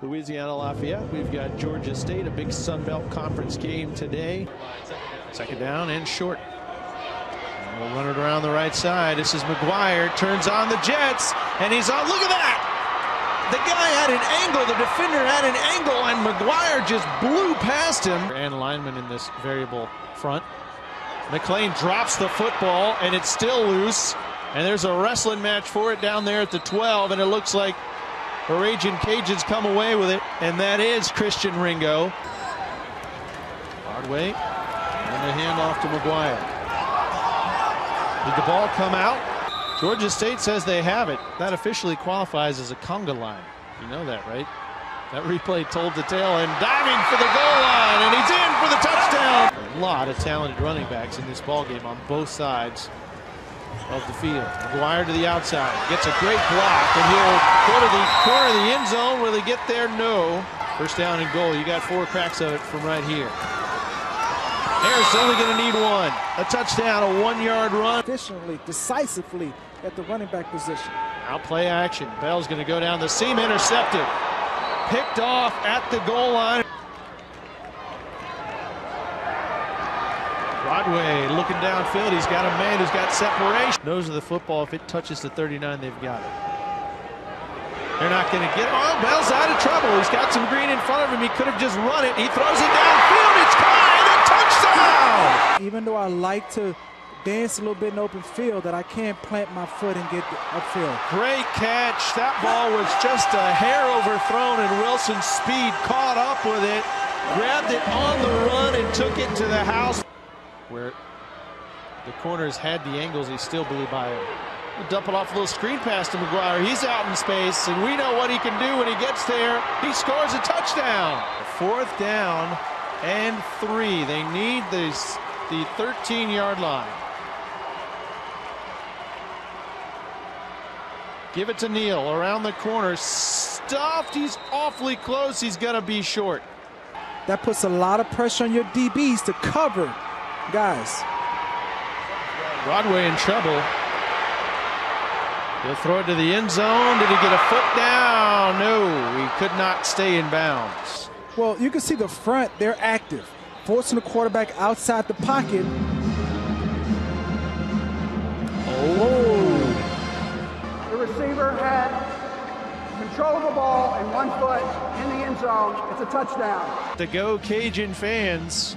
Louisiana Lafayette. We've got Georgia State, a big Sun Belt Conference game today. Second down and short. And we'll run it around the right side. This is McGuire, turns on the Jets, and he's on. Look at that! The guy had an angle, the defender had an angle, and McGuire just blew past him. And lineman in this variable front. McLean drops the football, and it's still loose. And there's a wrestling match for it down there at the 12, and it looks like Ragin' Cajuns come away with it, and that is Christian Ringo. Broadway, and the handoff to McGuire. Did the ball come out? Georgia State says they have it. That officially qualifies as a conga line. You know that, right? That replay told the tale and diving for the goal line, and he's in for the touchdown. A lot of talented running backs in this ball game on both sides of the field. McGuire to the outside, gets a great block, and he'll go to the corner of the end zone. Will he get there? No. First down and goal. You got four cracks of it from right here. Harris only going to need one. A touchdown, a one-yard run. Efficiently, decisively at the running back position. Out play action. Bell's going to go down the seam, intercepted. Picked off at the goal line. Broadway looking downfield. He's got a man who's got separation. Nose of the football. If it touches the 39, they've got it. They're not going to get him. Oh, Bell's out of trouble. He's got some green in front of him. He could have just run it. He throws it downfield. It's caught and a touchdown. Even though I like to dance a little bit in open field, that I can't plant my foot and get upfield. Great catch. That ball was just a hair overthrown, and Wilson's speed caught up with it, grabbed it on the run, and took it to the house. Where the corners had the angles, he still blew by him. We'll dump it off a little screen pass to McGuire. He's out in space, and we know what he can do when he gets there. He scores a touchdown. Fourth down and three. They need this, the 13-yard line. Give it to Neal around the corner. Stuffed. He's awfully close. He's going to be short. That puts a lot of pressure on your DBs to cover guys. Broadway in trouble. He'll throw it to the end zone. Did he get a foot down? No, he could not stay in bounds. Well, you can see the front, they're active, forcing the quarterback outside the pocket. Oh. The receiver had control of the ball and one foot in the end zone. It's a touchdown. The Go Cajun fans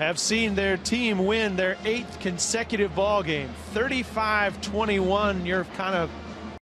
have seen their team win their eighth consecutive ball game. 35-21, you're kind of